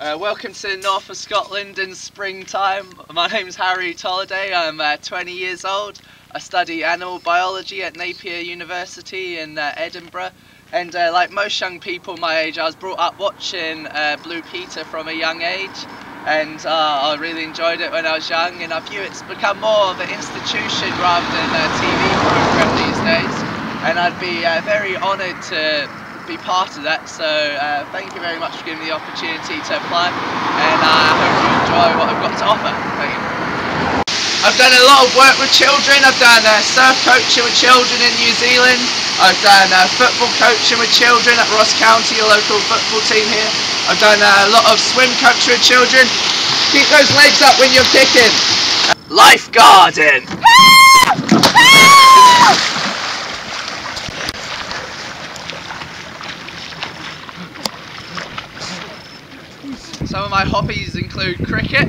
Uh, welcome to the north of Scotland in springtime. My name's Harry Tolliday. I'm uh, 20 years old. I study animal biology at Napier University in uh, Edinburgh. And uh, like most young people my age, I was brought up watching uh, Blue Peter from a young age. And uh, I really enjoyed it when I was young. And I view it's become more of an institution rather than a TV program these days. And I'd be very honoured to be part of that. So uh, thank you very much for giving me the opportunity to apply, and I hope you enjoy what I've got to offer. Thank you. I've done a lot of work with children. I've done uh, surf coaching with children in New Zealand. I've done uh, football coaching with children at Ross County, a local football team here. I've done uh, a lot of swim coaching with children. Keep those legs up when you're kicking. Lifeguarding. Some of my hobbies include cricket,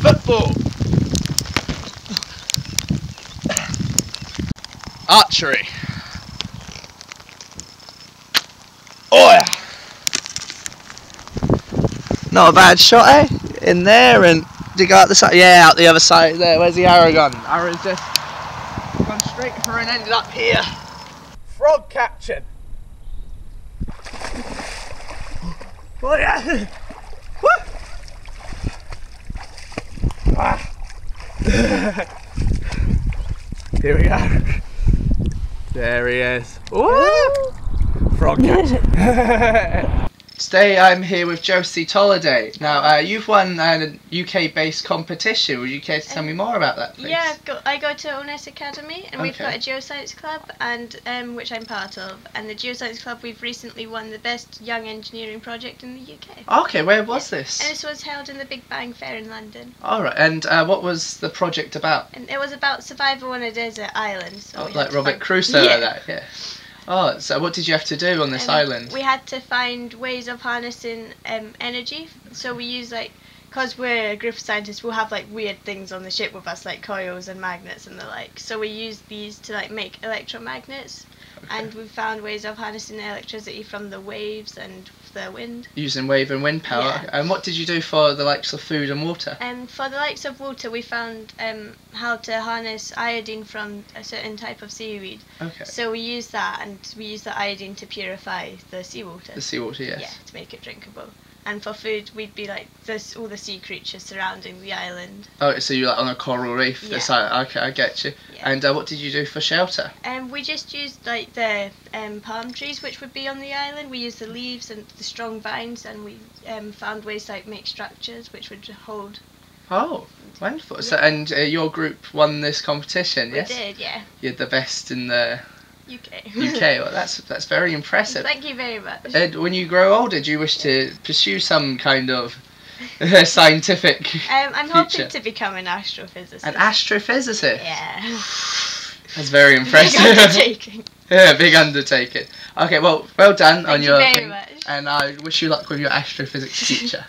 football, archery, oh yeah, not a bad shot eh, in there and to go out the side, yeah out the other side there, where's the arrow gone? Arrow's just gone straight for and ended up here. Frog catching. Oh yeah! ah. Here we go. There he is. Ooh. Frog catch. Today I'm here with Josie Tolliday. Now uh, you've won a UK based competition. Would you care to tell me more about that please? Yeah, go, I go to Alness Academy and okay. we've got a geoscience club and um, which I'm part of. And the geoscience club we've recently won the best young engineering project in the UK. Okay, where was yeah. this? And this was held in the Big Bang Fair in London. Alright, and uh, what was the project about? And it was about survival on a desert island. So oh, like Robert Crusoe yeah. like that, yeah. Oh, so what did you have to do on this um, island? We had to find ways of harnessing um, energy. So we use like, because we're a group of scientists, we'll have like weird things on the ship with us, like coils and magnets and the like. So we use these to like make electromagnets. And we've found ways of harnessing the electricity from the waves and the wind. Using wave and wind power. Yeah. And what did you do for the likes of food and water? Um, for the likes of water, we found um, how to harness iodine from a certain type of seaweed. Okay. So we use that, and we use the iodine to purify the seawater. The seawater, yes. Yeah, to make it drinkable and for food we'd be like there's all the sea creatures surrounding the island. Oh, so you're like on a coral reef. Yeah. Like, okay, I get you. Yeah. And uh, what did you do for shelter? Um, we just used like the um, palm trees which would be on the island. We used the leaves and the strong vines, and we um, found ways to like make structures which would hold. Oh, wonderful! So, and uh, your group won this competition, we yes? We did, yeah. You're the best in the UK. UK. Well, that's that's very impressive. Thank you very much. Ed, when you grow older, do you wish to pursue some kind of scientific? Um, I'm future? hoping to become an astrophysicist. An astrophysicist. Yeah. That's very impressive. Big undertaking. yeah, big undertaking. Okay, well, well done Thank on your Thank you very much. and I wish you luck with your astrophysics teacher.